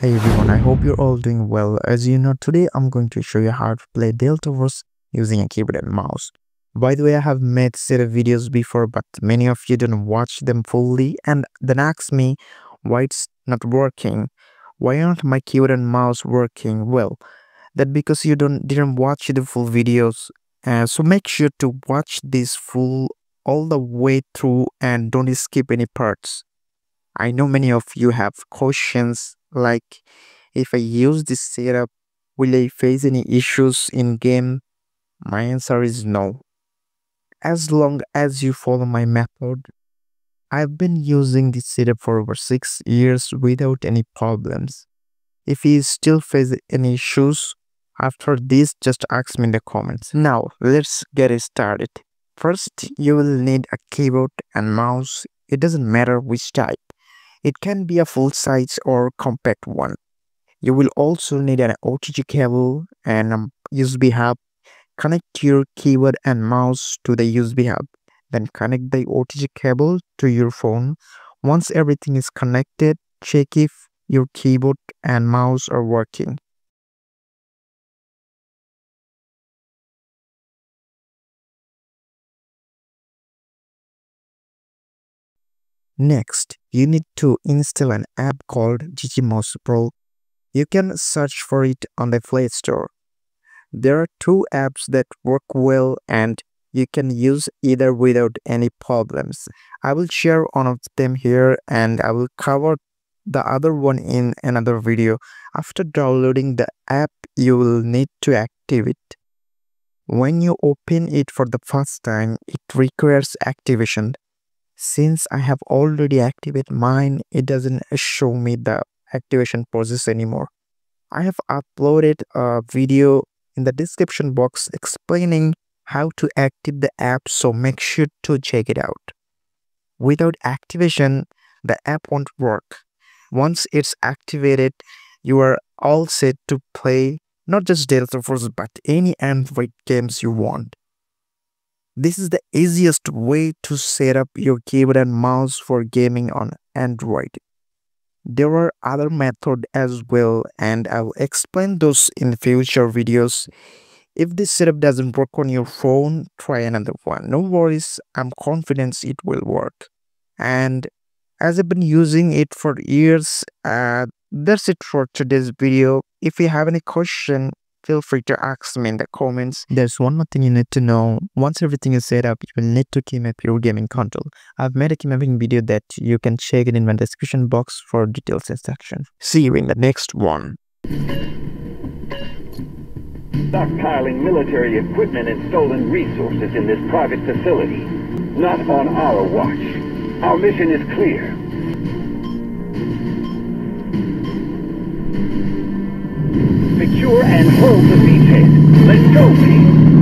Hey everyone, I hope you're all doing well. As you know, today I'm going to show you how to play Delta Force using a keyboard and mouse. By the way, I have made set of videos before, but many of you didn't watch them fully and then ask me why it's not working. Why aren't my keyboard and mouse working? Well, that because you don't didn't watch the full videos. Uh, so make sure to watch this full all the way through and don't skip any parts. I know many of you have questions like if I use this setup, will I face any issues in game? My answer is no. As long as you follow my method, I've been using this setup for over 6 years without any problems. If you still face any issues after this, just ask me in the comments. Now, let's get started. First, you will need a keyboard and mouse. It doesn't matter which type. It can be a full size or compact one. You will also need an OTG cable and a USB hub. Connect your keyboard and mouse to the USB hub. Then connect the OTG cable to your phone. Once everything is connected, check if your keyboard and mouse are working. Next, you need to install an app called GG Pro. You can search for it on the Play Store. There are two apps that work well and you can use either without any problems. I will share one of them here and I will cover the other one in another video. After downloading the app, you will need to activate it. When you open it for the first time, it requires activation since I have already activated mine, it doesn't show me the activation process anymore. I have uploaded a video in the description box explaining how to activate the app so make sure to check it out. Without activation, the app won't work. Once it's activated, you are all set to play not just Delta Force but any Android games you want. This is the easiest way to set up your keyboard and mouse for gaming on Android. There are other methods as well and I'll explain those in future videos. If this setup doesn't work on your phone, try another one. No worries, I'm confident it will work. And as I've been using it for years, uh, that's it for today's video. If you have any question, feel free to ask me in the comments. There's one more thing you need to know. Once everything is set up, you will need to keymap your gaming console. I've made a keymapping video that you can check it in my description box for details instruction. See you in the next one. Stockpiling military equipment and stolen resources in this private facility. Not on our watch. Our mission is clear. Secure and hold the beachhead. Let's go, Pete.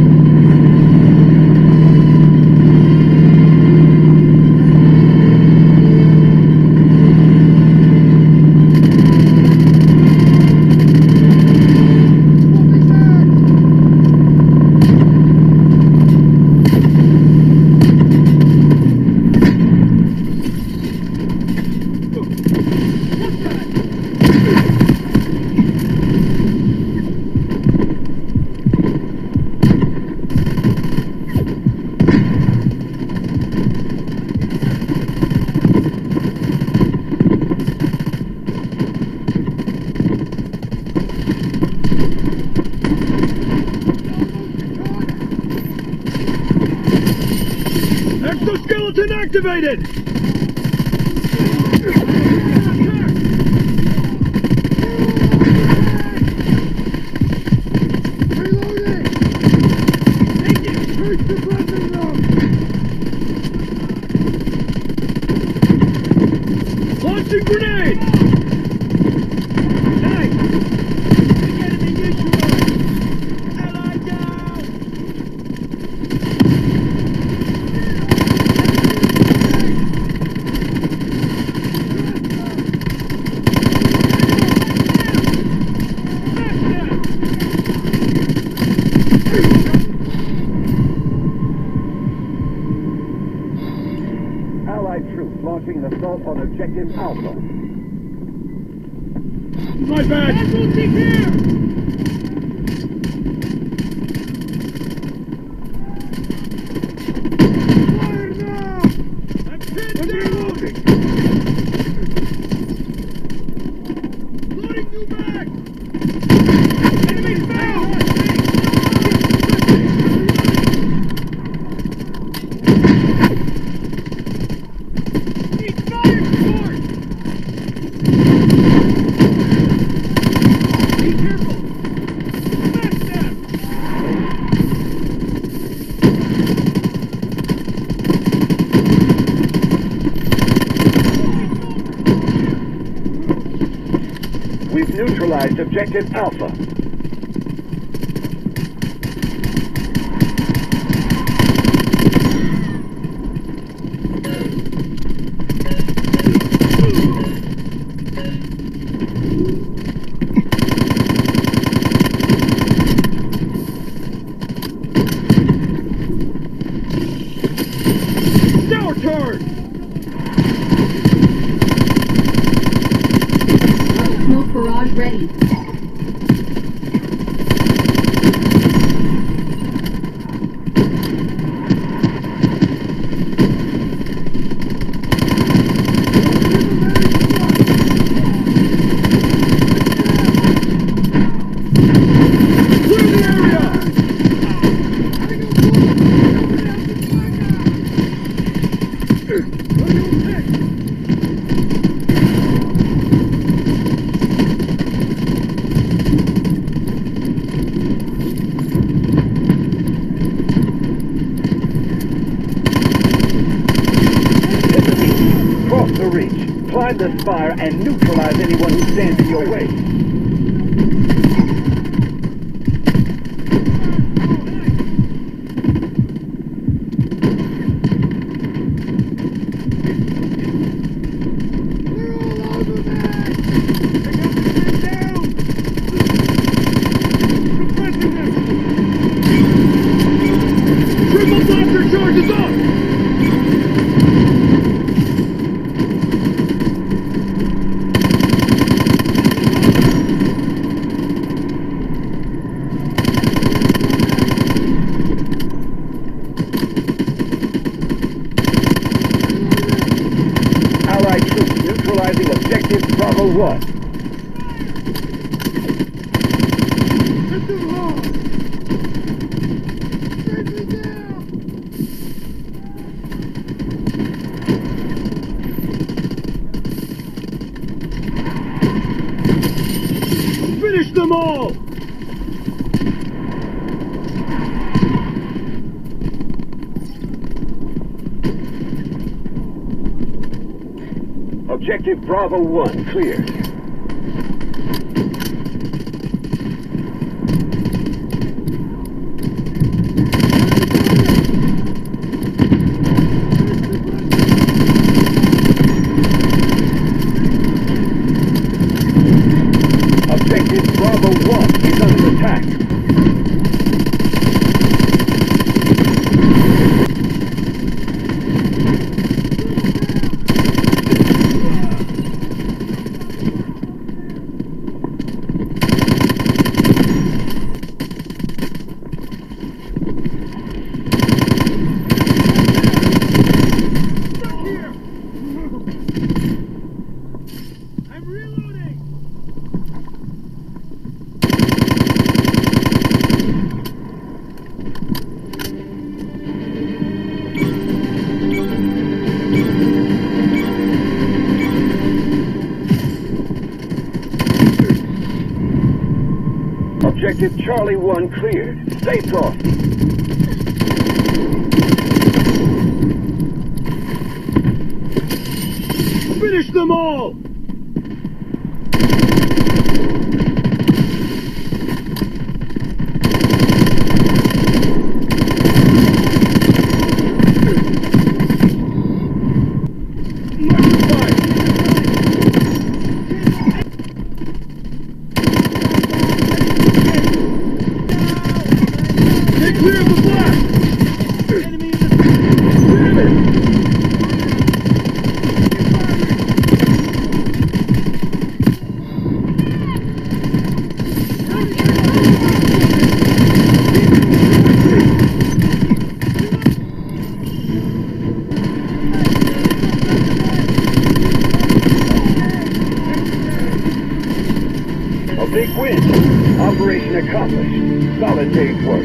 Exoskeleton activated! Reloading! Search the blessing room! Launching grenade! Nice! Enemy neutralized! Allied down! Allied troops launching an assault on objective Alpha. My bad. Casualty here. Fire objective Alpha. Ready. Clear the area. Cross the reach, fire and neutralize anyone who stands in your way. Triple blaster charges up! Allied troops neutralizing objective Bravo 1. Finish them all! Objective Bravo 1 cleared. Objective Bravo 1 is under attack. I'm reloading! Objective Charlie 1 cleared. Stay frosty. Finish them all! Get clear of the blast! Enemy in the... Damn it! Day's work.